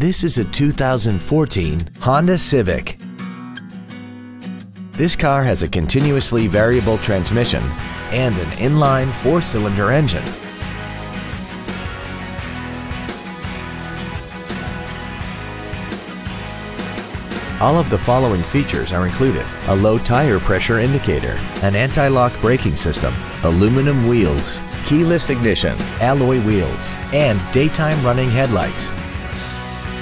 This is a 2014 Honda Civic. This car has a continuously variable transmission and an inline four-cylinder engine. All of the following features are included. A low tire pressure indicator, an anti-lock braking system, aluminum wheels, keyless ignition, alloy wheels, and daytime running headlights.